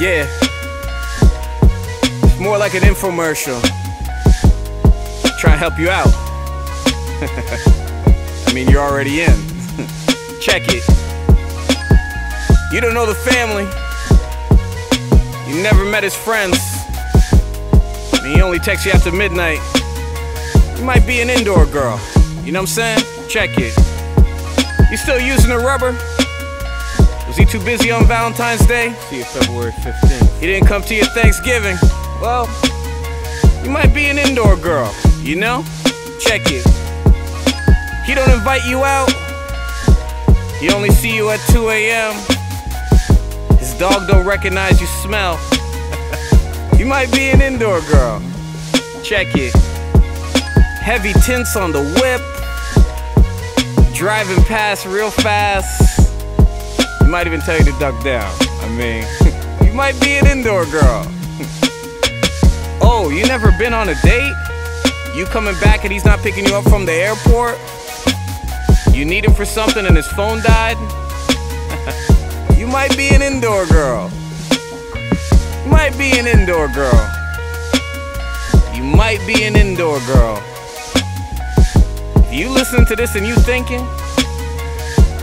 Yeah. It's more like an infomercial. Try and help you out. I mean, you're already in. Check it. You don't know the family. You never met his friends. He only texts you after midnight. You might be an indoor girl. You know what I'm saying? Check it. You still using the rubber? Was he too busy on Valentine's Day? See you February 15th. He didn't come to your Thanksgiving. Well, you might be an indoor girl, you know? Check it. He don't invite you out. He only see you at 2 a.m. His dog don't recognize you smell. you might be an indoor girl. Check it. Heavy tints on the whip. Driving past real fast. He might even tell you to duck down. I mean, you might be an indoor girl. oh, you never been on a date? You coming back and he's not picking you up from the airport? You need him for something and his phone died? you might be an indoor girl. You might be an indoor girl. You might be an indoor girl. If you listen to this and you thinking,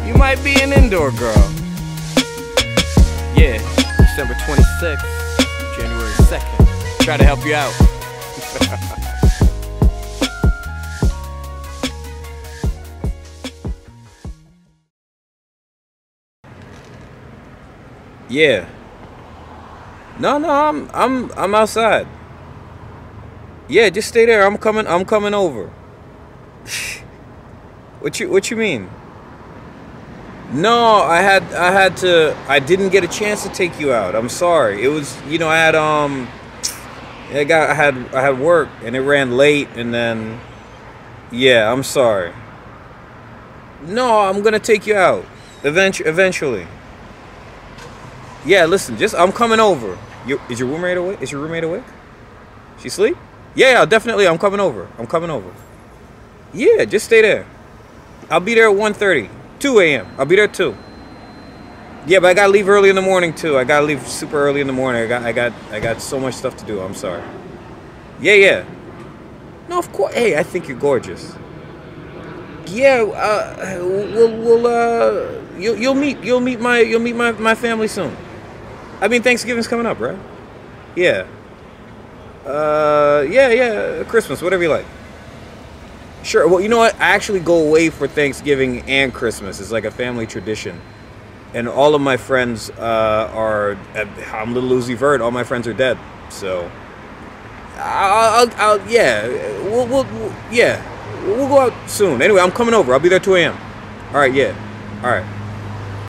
you might be an indoor girl. December 26th, January 2nd. Try to help you out. yeah. No, no, I'm I'm I'm outside. Yeah, just stay there. I'm coming I'm coming over. what you what you mean? No, I had I had to I didn't get a chance to take you out. I'm sorry. It was you know I had um I got I had I had work and it ran late and then yeah, I'm sorry. No, I'm going to take you out eventually eventually. Yeah, listen, just I'm coming over. You, is your roommate awake? Is your roommate awake? She sleep? Yeah, yeah, definitely. I'm coming over. I'm coming over. Yeah, just stay there. I'll be there at 1.30. 2 a.m. I'll be there 2. Yeah, but I gotta leave early in the morning too. I gotta leave super early in the morning. I got I got I got so much stuff to do. I'm sorry. Yeah, yeah. No, of course. Hey, I think you're gorgeous. Yeah, uh, we'll we'll uh, you'll you'll meet you'll meet my you'll meet my my family soon. I mean, Thanksgiving's coming up, right? Yeah. Uh, yeah, yeah, Christmas, whatever you like. Sure. Well, you know what? I actually go away for Thanksgiving and Christmas. It's like a family tradition. And all of my friends uh, are. I'm Lil Uzi Vert. All my friends are dead. So. I'll. I'll, I'll yeah. We'll, we'll, we'll. Yeah. We'll go out soon. Anyway, I'm coming over. I'll be there 2 a.m. All right. Yeah. All right.